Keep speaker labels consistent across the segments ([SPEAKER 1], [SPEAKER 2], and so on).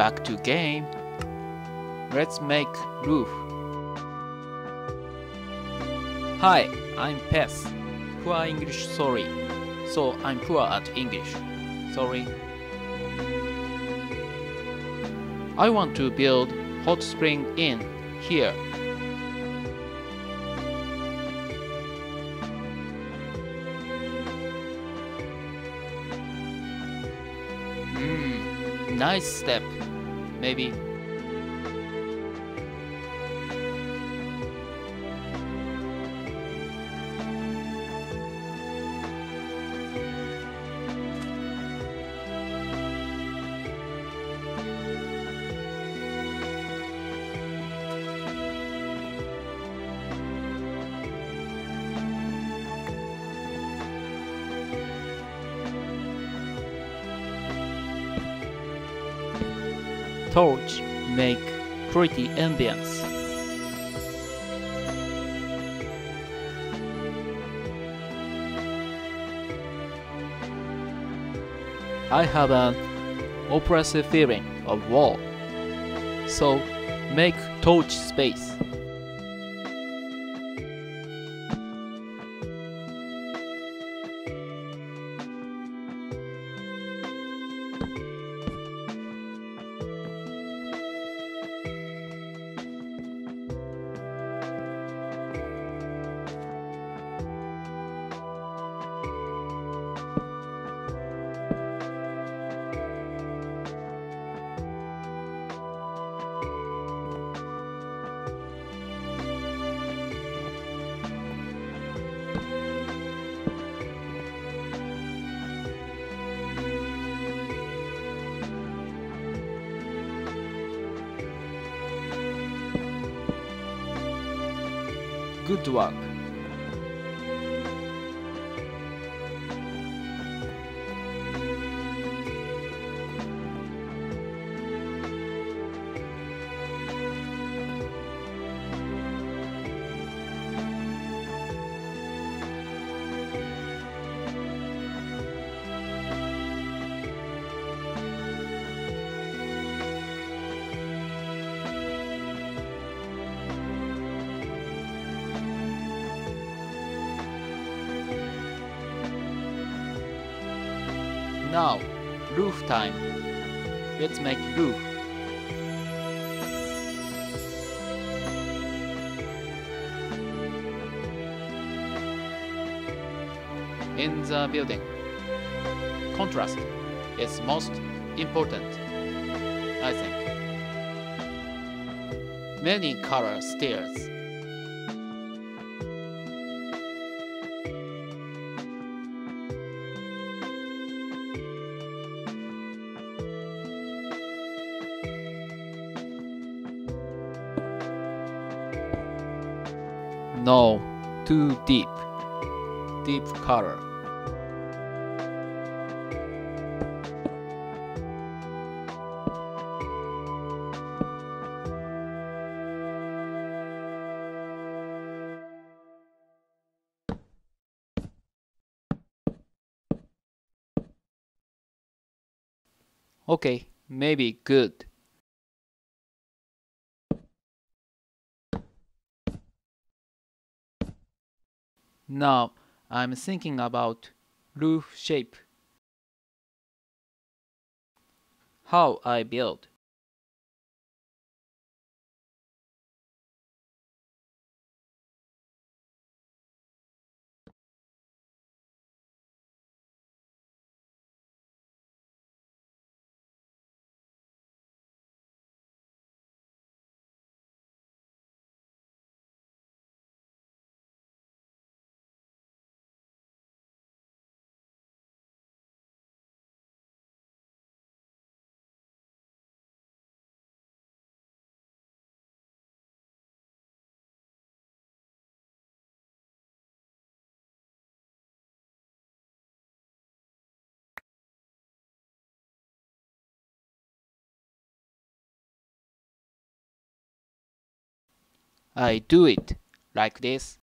[SPEAKER 1] Back to game. Let's make roof. Hi, I'm Pes. Poor English, sorry. So I'm poor at English. Sorry. I want to build hot spring inn here. Hmm, nice step. Maybe. Torch make pretty ambience. I have an oppressive feeling of wall, so make torch space. Good work. Now, roof time. Let's make roof. In the building, contrast is most important, I think. Many color stairs. No, too deep. Deep color. Okay, maybe good. Now I'm thinking about roof shape. How I build. I do it like this.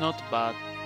[SPEAKER 1] Not bad.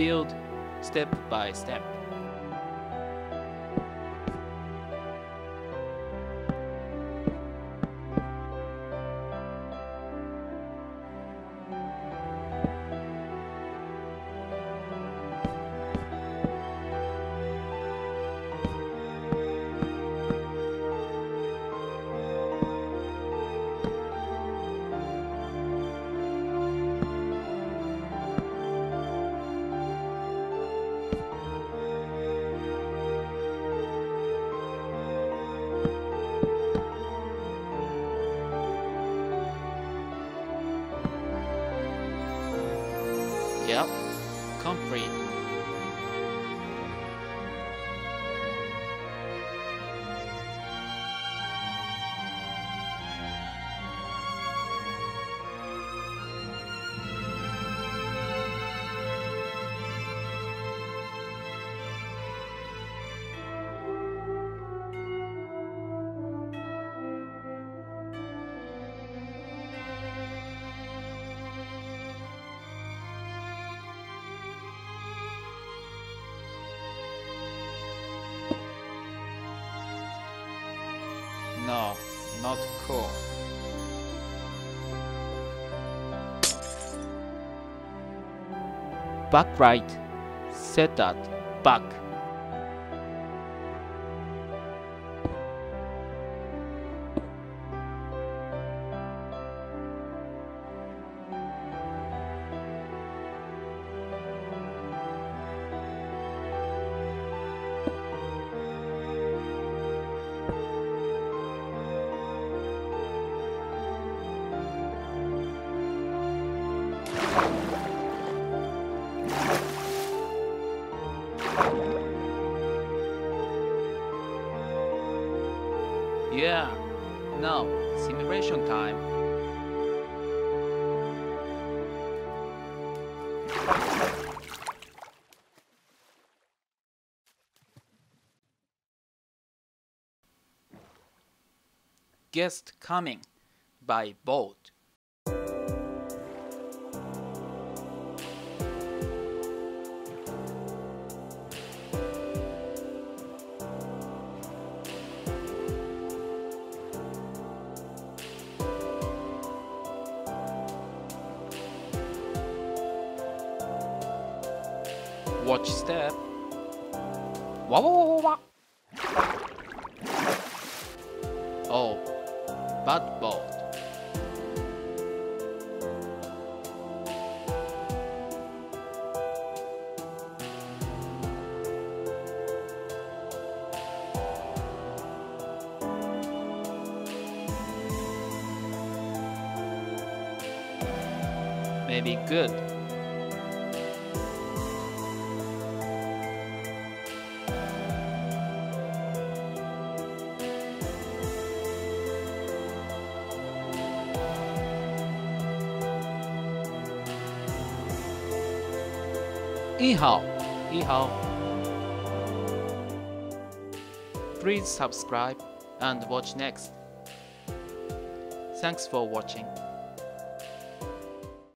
[SPEAKER 1] Build step by step. No, not cool. Back right. Set that. Back. Yeah. Now, simulation time. Guest coming by boat. Watch step. Wah, wah, wah, wah. Oh, bad boat. Maybe good. Ihao, Ihao. Please subscribe and watch next. Thanks for watching.